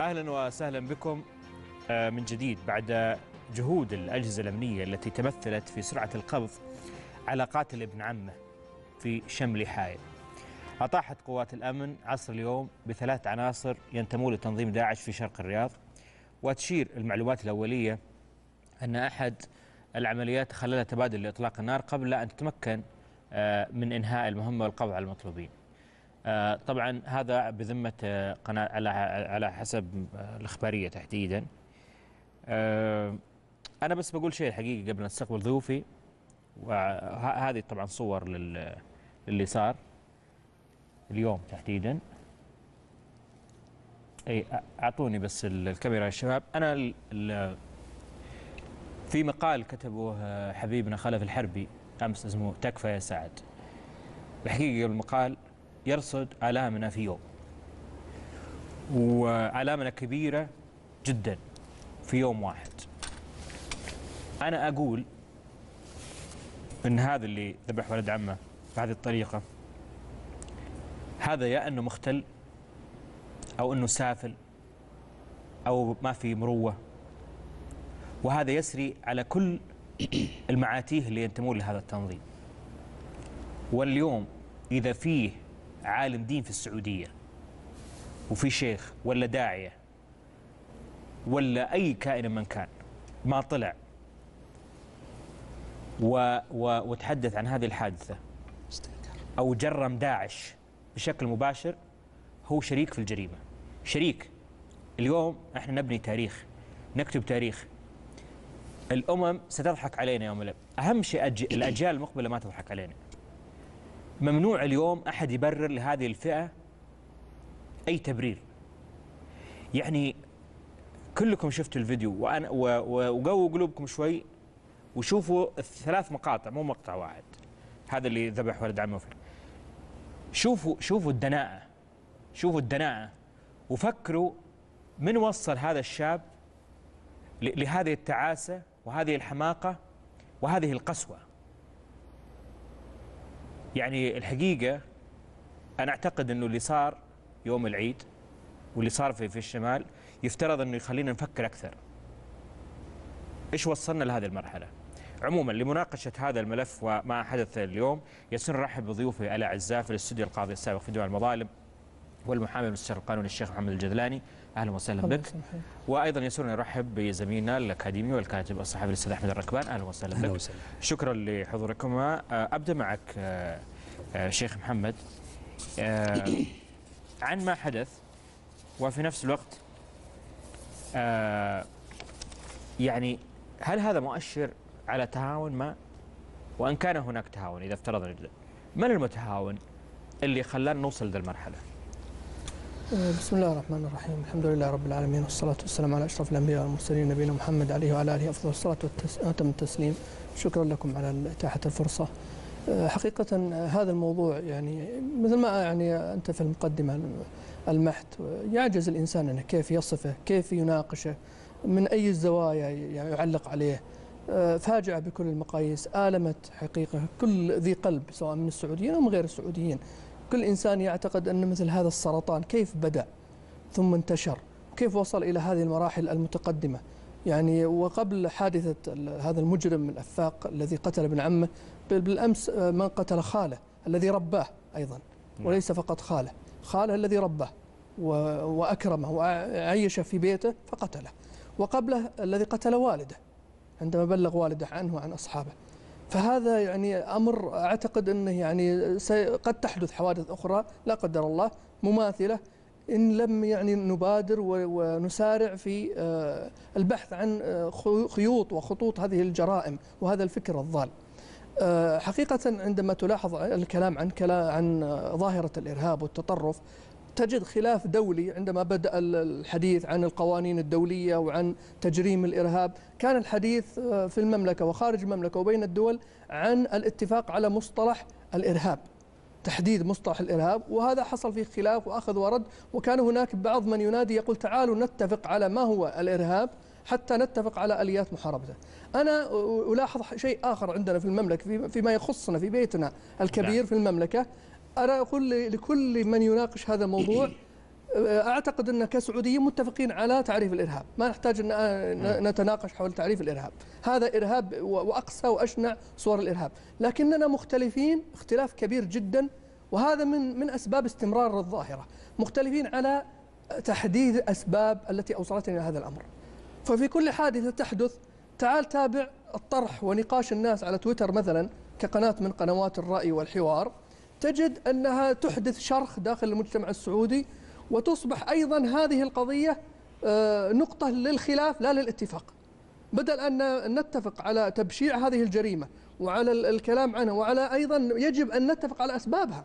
أهلا وسهلا بكم آه، من جديد بعد جهود الأجهزة الأمنية التي تمثلت في سرعة القبض على قاتل ابن عمه في شمل حائل. أطاحت قوات الأمن عصر اليوم بثلاث عناصر ينتمون لتنظيم داعش في شرق الرياض وتشير المعلومات الأولية أن أحد العمليات خللها تبادل لاطلاق النار قبل أن تتمكن آه، من إنهاء المهمة والقبض على المطلوبين. آه، طبعا هذا بذمة آه، قناة على على حسب آه، الإخبارية تحديدا. أنا بس بقول شيء الحقيقة قبل أن أستقبل ضيوفي وهذه طبعا صور لل- للي صار اليوم تحديدا. أي أعطوني بس ال- الكاميرا يا شباب أنا ال- ال- في مقال كتبه حبيبنا خلف الحربي أمس اسمه تكفى يا سعد. الحقيقة المقال يرصد آلامنا في يوم. وآلامنا كبيرة جدا في يوم واحد. أنا أقول إن هذا اللي ذبح ولد عمه بهذه الطريقة هذا يا أنه مختل أو أنه سافل أو ما في مروة. وهذا يسري على كل المعاتيه اللي ينتمون لهذا التنظيم. واليوم إذا فيه عالم دين في السعودية. وفي شيخ ولا داعية ولا أي كائن من كان ما طلع. و و وتحدث عن هذه الحادثة. أو جرم داعش بشكل مباشر هو شريك في الجريمة. شريك. اليوم إحنا نبني تاريخ نكتب تاريخ. الأمم ستضحك علينا يوم الأب. أهم شيء أج... الأجيال المقبلة ما تضحك علينا. ممنوع اليوم أحد يبرر لهذه الفئة أي تبرير. يعني كلكم شفتوا الفيديو وأنا و- و- وقووا قلوبكم شوي وشوفوا الثلاث مقاطع مو مقطع واحد. هذا اللي ذبح ولد عمه. شوفوا شوفوا الدناءة شوفوا الدناءة وفكروا من وصل هذا الشاب لهذه التعاسة وهذه الحماقة وهذه القسوة. يعني الحقيقة أنا أعتقد أنه اللي صار يوم العيد واللي صار في, في الشمال يفترض أنه يخلينا نفكر أكثر. إيش وصلنا لهذه المرحلة؟ عموما لمناقشة هذا الملف وما حدث اليوم يسر نرحب بضيوفي الأعزاء في الاستوديو القاضي السابق في ديوان المظالم. والمحامي المستشار القانوني الشيخ محمد الجذلاني أهلا وسهلا الله بك. يسامحك. وأيضا يسرني نرحب بزميلنا الأكاديمي والكاتب الصحفي الأستاذ أحمد الركبان. أهلا وسهلا أهلا بك. وسهلا. شكرا لحضوركما. آه، أبدأ معك آه، آه، شيخ محمد. عن ما حدث وفي نفس الوقت يعني هل هذا مؤشر على تهاون ما؟ وإن كان هناك تهاون إذا افترضنا من المتهاون اللي خلانا نوصل آه، بسم الله الرحمن الرحيم. الحمد لله رب العالمين والصلاة والسلام على أشرف الأنبياء والمرسلين نبينا محمد عليه وعلى آله أفضل الصلاة وأتم التسليم. شكرا لكم على إتاحة الفرصة. آه، حقيقة هذا الموضوع يعني مثل ما يعني أنت في المقدمة المحت يعجز الإنسان أنه كيف يصفه كيف يناقشه من أي الزوايا يعني يعلق عليه. آه، فاجعة بكل المقاييس آلمت حقيقة كل ذي قلب سواء من السعوديين أو من غير السعوديين. كل إنسان يعتقد أن مثل هذا السرطان كيف بدأ ثم انتشر كيف وصل إلى هذه المراحل المتقدمة؟ يعني وقبل حادثة هذا المجرم الأفاق الذي قتل ابن عمه بالأمس من قتل خاله الذي رباه أيضا وليس فقط خاله خاله الذي رباه وأكرمه وعيشه في بيته فقتله وقبله الذي قتل والده عندما بلغ والده عنه وعن أصحابه. فهذا يعني أمر أعتقد أنه يعني قد تحدث حوادث أخرى لا قدر الله مماثلة إن لم يعني نبادر ونسارع في آه، البحث عن آه، خيو- خيوط وخطوط هذه الجرائم وهذا الفكر الضال. آه، حقيقة عندما تلاحظ الكلام عن عن ظاهرة الإرهاب والتطرف تجد خلاف دولي عندما بدأ ال- الحديث عن القوانين الدولية وعن تجريم الإرهاب كان الحديث آه، في المملكة وخارج المملكة وبين الدول عن الاتفاق على مصطلح الإرهاب تحديد مصطلح الإرهاب وهذا حصل فيه خلاف وأخذ ورد وكان هناك بعض من ينادي يقول تعالوا نتفق على ما هو الإرهاب حتى نتفق على آليات محاربته. أنا ألاحظ شيء آخر عندنا في المملكة في- فيما يخصنا في بيتنا الكبير نعم. في المملكة أنا أقول ل- لكل من يناقش هذا الموضوع أعتقد أن كسعوديين متفقين على تعريف الإرهاب، ما نحتاج أن نتناقش حول تعريف الإرهاب، هذا إرهاب وأقصى وأشنع صور الإرهاب، لكننا مختلفين اختلاف كبير جدا وهذا من من أسباب استمرار الظاهرة، مختلفين على تحديد أسباب التي اوصلتنا إلى هذا الأمر. ففي كل حادثة تحدث تعال تابع الطرح ونقاش الناس على تويتر مثلا كقناة من قنوات الرأي والحوار. تجد أنها تحدث شرخ داخل المجتمع السعودي وتصبح أيضا هذه القضية آه، نقطة للخلاف لا للاتفاق. بدل أن نتفق على تبشيع هذه الجريمة وعلى الكلام عنها وعلى أيضا يجب أن نتفق على أسبابها.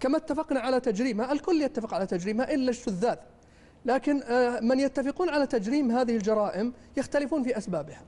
كما اتفقنا على تجريمها الكل يتفق على تجريمها إلا الشذاذ. لكن آه، من يتفقون على تجريم هذه الجرائم يختلفون في أسبابها.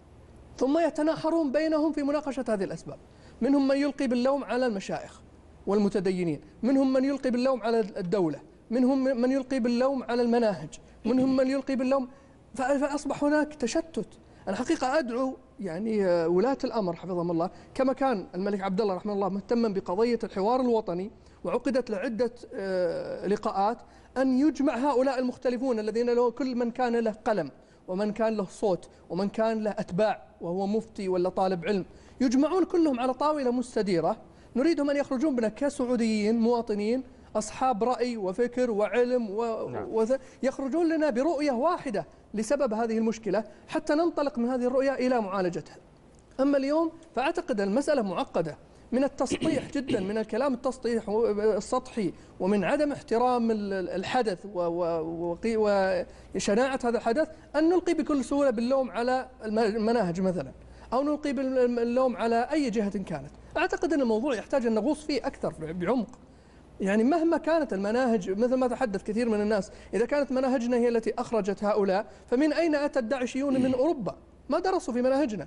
ثم يتناحرون بينهم في مناقشة هذه الأسباب. منهم من يلقي باللوم على المشايخ. والمتدينين. منهم من يلقي باللوم على الدولة. منهم من يلقي باللوم على المناهج. منهم من يلقي باللوم فأصبح هناك تشتت. أنا حقيقة أدعو يعني آه، ولاة الأمر حفظهم الله كما كان الملك عبد الله رحمه الله مهتما بقضية الحوار الوطني وعقدت لعدة آه، لقاءات أن يجمع هؤلاء المختلفون الذين له كل من كان له قلم ومن كان له صوت ومن كان له أتباع وهو مفتي ولا طالب علم يجمعون كلهم على طاولة مستديرة نريدهم أن يخرجون بنا كسعوديين مواطنين أصحاب رأي وفكر وعلم و... نعم. وذ... يخرجون لنا برؤية واحدة لسبب هذه المشكلة حتى ننطلق من هذه الرؤية إلى معالجتها. أما اليوم فأعتقد المسألة معقدة. من التسطيح جدا من الكلام التسطيح السطحي ومن عدم احترام الحدث وشناعة هذا الحدث أن نلقي بكل سهولة باللوم على المناهج مثلا أو نلقي باللوم على أي جهة كانت. أعتقد أن الموضوع يحتاج أن نغوص فيه أكثر بعمق. يعني مهما كانت المناهج مثل ما تحدث كثير من الناس إذا كانت مناهجنا هي التي أخرجت هؤلاء فمن أين أتى الداعشيون من أوروبا؟ ما درسوا في مناهجنا.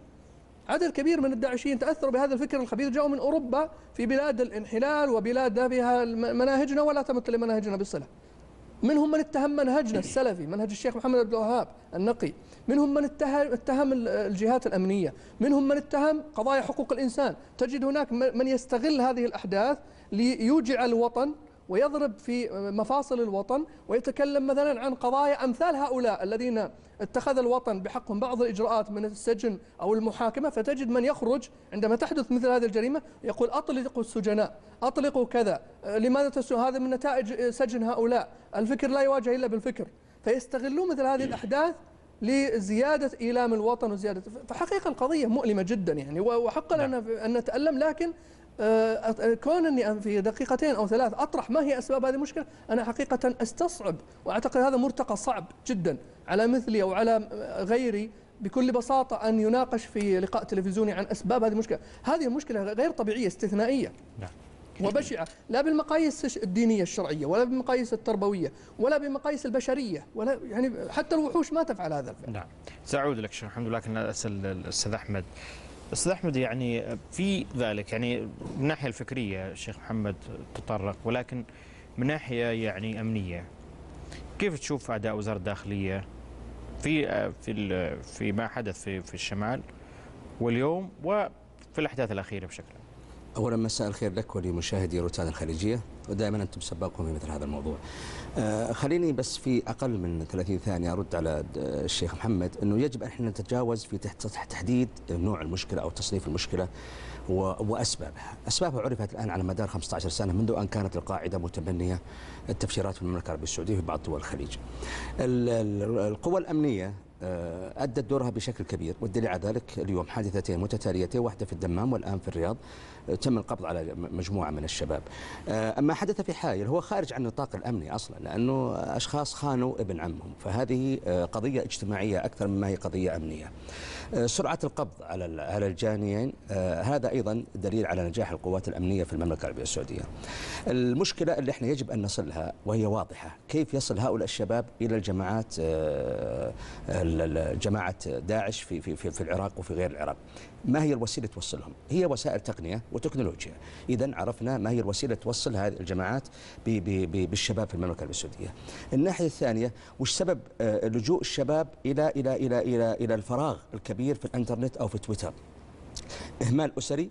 عدد كبير من الداعشيين تأثروا بهذا الفكر الخبيث جاءوا من أوروبا في بلاد الانحلال وبلاد بها مناهجنا ولا تمت لمناهجنا بالصلة. منهم من اتهم منهجنا السلفي منهج الشيخ محمد عبد الوهاب النقي. منهم من اتهم الجهات الأمنية. منهم من اتهم قضايا حقوق الإنسان. تجد هناك من يستغل هذه الأحداث ليوجع الوطن ويضرب في مفاصل الوطن ويتكلم مثلا عن قضايا أمثال هؤلاء الذين اتخذ الوطن بحقهم بعض الإجراءات من السجن أو المحاكمة فتجد من يخرج عندما تحدث مثل هذه الجريمة يقول أطلقوا السجناء أطلقوا كذا لماذا تسجن هذا من نتائج سجن هؤلاء الفكر لا يواجه إلا بالفكر فيستغلون مثل هذه الأحداث لزيادة إيلام الوطن وزيادة فحقيقة القضية مؤلمة جدا يعني وحق لنا نعم. أن نتألم لكن كون إني في دقيقتين أو ثلاث أطرح ما هي أسباب هذه المشكلة أنا حقيقة استصعب وأعتقد هذا مرتقى صعب جدا على مثلي أو على غيري بكل بساطة أن يناقش في لقاء تلفزيوني عن أسباب هذه المشكلة، هذه المشكلة غير طبيعية استثنائية. نعم. وبشعة لا بالمقاييس الدينية الشرعية ولا بالمقاييس التربوية ولا بالمقاييس البشرية ولا يعني حتى الوحوش ما تفعل هذا الفعل نعم سأعود لك شيخ الحمد لله لكن أسأل الأستاذ أحمد أستاذ أحمد يعني في ذلك يعني من الناحيه الفكرية الشيخ محمد تطرق ولكن من ناحية يعني أمنية كيف تشوف أداء وزارة الداخلية في في في ما حدث في في الشمال واليوم وفي الأحداث الأخيرة بشكل عام؟ اولا مساء الخير لك ولمشاهدي روتانا الخليجية. ودائما أنتم سباقون في مثل هذا الموضوع. آه خليني بس في أقل من 30 ثانية أرد على الشيخ محمد إنه يجب أن إحنا نتجاوز في تحديد نوع المشكلة أو تصنيف المشكلة وأسبابها، أسبابها عرفت الآن على مدار 15 سنة منذ أن كانت القاعدة متبنية التفجيرات في المملكة العربية السعودية وفي بعض دول الخليج. القوى الأمنية آه، أدت دورها بشكل كبير والدليل على ذلك اليوم حادثتين متتاليتين واحدة في الدمام والآن في الرياض آه، تم القبض على مجموعة من الشباب. آه، أما حدث في حائل هو خارج عن النطاق الأمني أصلا لأنه أشخاص خانوا ابن عمهم فهذه قضية اجتماعية أكثر مما هي قضية أمنية. سرعة القبض على على الجانيين هذا أيضا دليل على نجاح القوات الأمنية في المملكة العربية السعودية. المشكلة اللي إحنا يجب أن نصلها وهي واضحة كيف يصل هؤلاء الشباب إلى الجماعات جماعة داعش في, في, في, العراق وفي غير العراق. ما هي الوسيلة توصلهم؟ هي وسائل تقنية وتكنولوجيا. إذا عرفنا ما هي الوسيلة توصل هذه الجماعات بي بي بي بالشباب في المملكة العربية السعودية. الناحية الثانية وش سبب آه، لجوء الشباب إلى إلى إلى إلى إلى الفراغ الكبير في الإنترنت أو في تويتر؟ إهمال أسري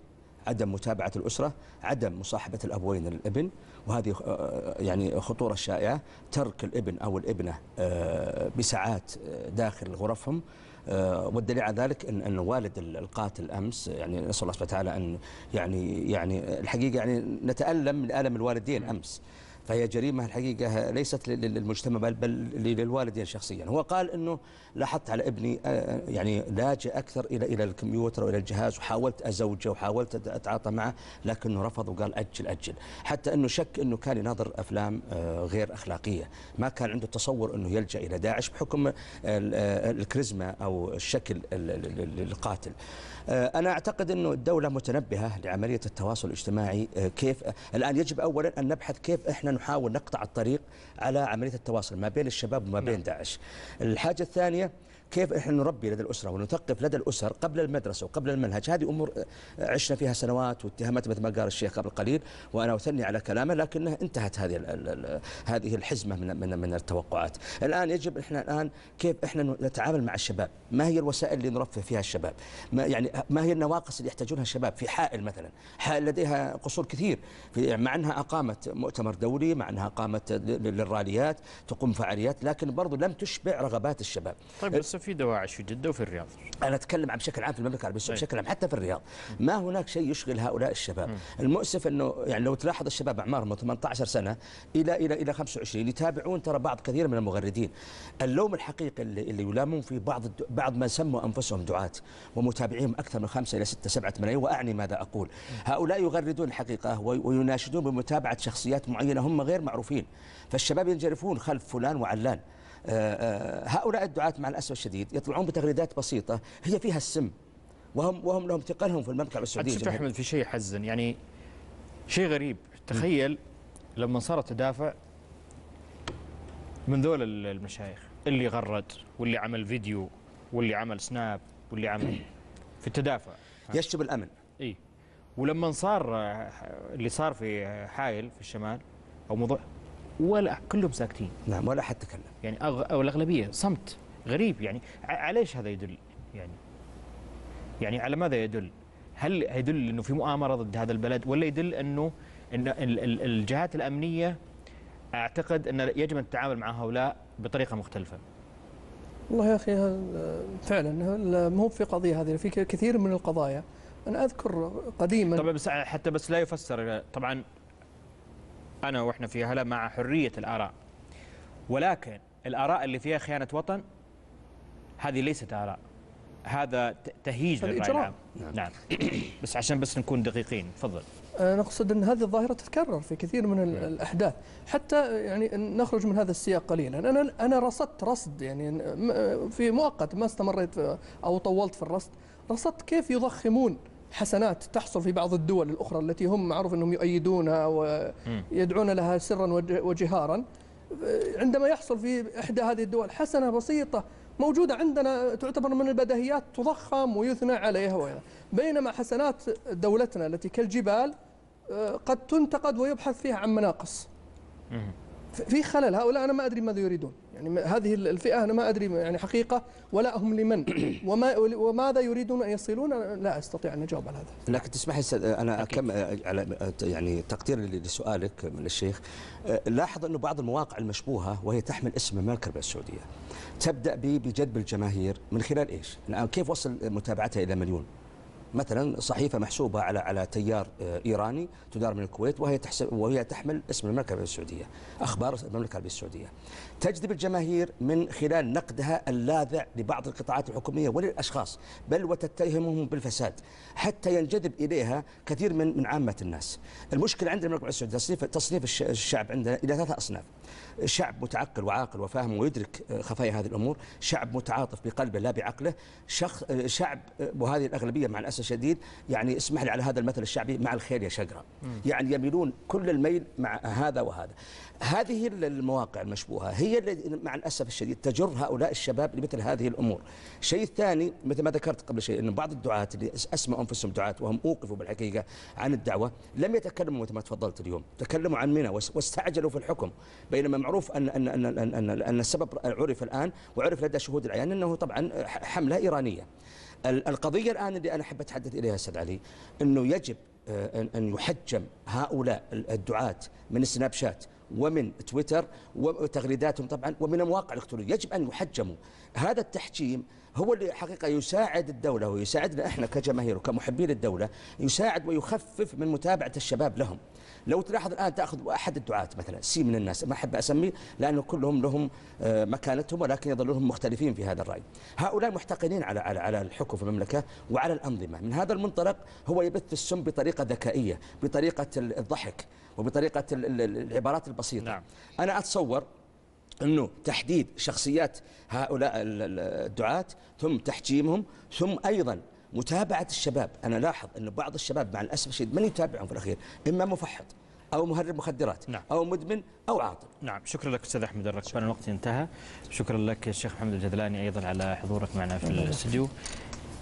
عدم متابعة الأسرة عدم مصاحبة الأبوين للإبن وهذه يعني خطورة شائعة ترك الإبن أو الإبنة آه، بساعات آه، داخل غرفهم آه، والدليل على ذلك إن إن والد القاتل أمس يعني نسأل الله سبحانه وتعالى أن يعني يعني الحقيقة يعني نتألم من آلم الوالدين أمس. فهي جريمة الحقيقة ليست لل- للمجتمع بل, بل للوالدين شخصيا. هو قال إنه لاحظت على ابني آه، يعني لاجئ أكثر إلى إلى الكمبيوتر وإلى الجهاز وحاولت أزوجه وحاولت أت- أتعاطى معه لكنه رفض وقال أجل أجل. حتى إنه شك إنه كان يناظر أفلام آه، غير أخلاقية. ما كان عنده تصور إنه يلجأ إلى داعش بحكم ال- آه، الكاريزما أو الشكل ال- ال- ال- القاتل. آه، أنا أعتقد إنه الدولة متنبهة لعملية التواصل الاجتماعي آه، كيف الآن يجب اولا أن نبحث كيف إحنا نحاول نقطع الطريق على عملية التواصل ما بين الشباب وما بين داعش. الحاجة الثانية كيف إحنا نربي لدى الأسرة ونثقف لدى الأسر قبل المدرسة وقبل المنهج؟ هذه أمور آه، عشنا فيها سنوات واتهامات مثل ما قال الشيخ قبل قليل وأنا أثني على كلامه لكنها انتهت هذه هذه الحزمة من من من التوقعات. الآن يجب إحنا الآن كيف إحنا نتعامل مع الشباب؟ ما هي الوسائل اللي نرفه فيها الشباب؟ ما يعني ما هي النواقص اللي يحتاجونها الشباب؟ في حائل مثلا حائل لديها قصور كثير في مع أنها أقامت مؤتمر دولي مع أنها أقامت للراليات تقوم فعاليات لكن برضو لم تشبع رغبات الشباب. طيب في دواعش في جدة وفي الرياض. أنا أتكلم عن بشكل عام في المملكة العربية السعوديه أي. بشكل عام حتى في الرياض. ما هناك شيء يشغل هؤلاء الشباب؟ المؤسف إنه يعني لو تلاحظ الشباب أعمارهم من 18 سنة إلى إلى إلى 25 يتابعون ترى بعض كثير من المغردين. اللوم الحقيقي اللي, اللي يلامون فيه بعض بعض من سموا أنفسهم دعاة ومتابعيهم أكثر من خمسة إلى ستة سبعة ملايين وأعني ماذا أقول. هؤلاء يغردون الحقيقة وي- ويناشدون بمتابعة شخصيات معينة هم غير معروفين. فالشباب ينجرفون خلف فلان وعلان. هؤلاء الدعاة مع الأسف الشديد يطلعون بتغريدات بسيطة هي فيها السم وهم وهم لهم ثقلهم في المملكة السعودية شوف أحمد في شيء حزن يعني شيء غريب. تخيل لما صارت تدافع من ذول ال- المشايخ اللي غرد واللي عمل فيديو واللي عمل سناب واللي عمل في التدافع. يشجب الأمن. اي ولما صار آه، اللي صار في آه، حايل في الشمال أو موضوع ولا كلهم ساكتين. نعم ولا حد تكلم. يعني أغ... أو الأغلبية صمت غريب. يعني ع- على إيش هذا يدل؟ يعني يعني على ماذا يدل؟ هل يدل إنه في مؤامرة ضد هذا البلد ولا يدل إنه إن ال- ال- الجهات الأمنية أعتقد أن يجب أن تتعامل مع هؤلاء بطريقة مختلفة؟ والله يا أخي فعلا مو في قضية هذه في كثير من القضايا. أنا أذكر قديما طبعا بس حتى بس لا يفسر طبعا أنا وإحنا في هلا مع حرية الآراء. ولكن الآراء اللي فيها خيانة وطن هذه ليست آراء. هذا تهيج إجرام. العام. نعم. بس عشان بس نكون دقيقين. تفضل. أنا نقصد أن هذه الظاهرة تتكرر في كثير من ال- الأحداث. حتى يعني نخرج من هذا السياق قليلا. أنا أنا رصدت رصد يعني في مؤقت ما استمريت أو طولت في الرصد. رصدت كيف يضخمون حسنات تحصل في بعض الدول الأخرى التي هم معروف أنهم يؤيدونها ويدعون لها سرا وج- وجهارا عندما يحصل في إحدى هذه الدول حسنة بسيطة موجودة عندنا تعتبر من البديهيات تضخم ويثنى عليها وهذا. بينما حسنات دولتنا التي كالجبال آه، قد تنتقد ويبحث فيها عن مناقص في خلل. هؤلاء أنا ما أدري ماذا يريدون. يعني هذه الفئة أنا ما أدري يعني حقيقة ولا هم لمن. وما وماذا يريدون أن يصلون؟ لا أستطيع أن أجاوب على هذا. لكن تسمح لي أنا. أكم على يعني تقدير لسؤالك من الشيخ. لاحظ أنه بعض المواقع المشبوهة وهي تحمل اسم المملكه العربيه السعودية. تبدأ بجذب الجماهير من خلال إيش؟ الآن كيف وصل متابعتها إلى مليون؟ مثلا صحيفة محسوبة على على تيار آه، إيراني تدار من الكويت وهي تحسب وهي تحمل اسم المملكة العربية السعودية، أخبار المملكة العربية السعودية. تجذب الجماهير من خلال نقدها اللاذع لبعض القطاعات الحكومية وللأشخاص، بل وتتهمهم بالفساد، حتى ينجذب إليها كثير من من عامة الناس. المشكلة عندنا المملكة العربية السعودية تصنيف تصنيف الش- الشعب عندنا إلى ثلاثة أصناف. شعب متعقل وعاقل وفاهم ويدرك آه، خفايا هذه الأمور، شعب متعاطف بقلبه لا بعقله، شخص آه، شعب وهذه الأغلبية مع الأسف الشديد يعني اسمح لي على هذا المثل الشعبي مع الخيل يا شقره، يعني يميلون كل الميل مع هذا وهذا. هذه المواقع المشبوهة هي اللي مع الأسف الشديد تجر هؤلاء الشباب لمثل هذه الأمور. الشيء الثاني مثل ما ذكرت قبل شيء ان بعض الدعاة اللي اسموا أنفسهم دعاة وهم أوقفوا بالحقيقة عن الدعوة لم يتكلموا مثل ما تفضلت اليوم، تكلموا عن منى واس- واستعجلوا في الحكم، بينما معروف ان ان ان ان, أن, أن السبب عرف الآن وعرف لدى شهود العيان إنه طبعا ح- حملة ايرانيه. ال- القضية الآن اللي أنا أحب أتحدث إليها أستاذ علي إنه يجب آه، أن يحجم هؤلاء الدعاة من سناب شات ومن تويتر وتغريداتهم طبعا ومن المواقع الإلكترونية يجب أن يحجموا هذا التحجيم هو اللي حقيقة يساعد الدولة ويساعدنا إحنا كجماهير وكمحبين الدولة يساعد ويخفف من متابعة الشباب لهم. لو تلاحظ الآن تأخذ أحد الدعاة مثلا سي من الناس ما أحب أسميه لأنه كلهم لهم آه، مكانتهم ولكن يظلون مختلفين في هذا الرأي. هؤلاء محتقنين على على على الحكم في المملكة وعلى الأنظمة. من هذا المنطلق هو يبث السم بطريقة ذكائية بطريقة الضحك وبطريقة ال- ال- العبارات البسيطة. نعم. أنا أتصور انه تحديد شخصيات هؤلاء ال- ال- الدعاة ثم تحجيمهم ثم أيضا متابعة الشباب. أنا لاحظ إنه بعض الشباب مع الأسف الشديد من يتابعهم في الأخير إما مفحط أو مهرب مخدرات نعم. أو مدمن أو عاطل. نعم. شكرا لك أستاذ أحمد الركبان الوقت انتهى. شكرا لك الشيخ محمد الجذلاني أيضا على حضورك معنا في الاستديو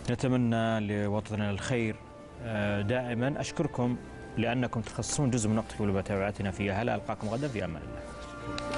نتمنى لوطننا الخير آه، دائما. أشكركم لأنكم تخصصون جزء من وقتكم لمتابعتنا في هلا ألقاكم غدا في أمان الله.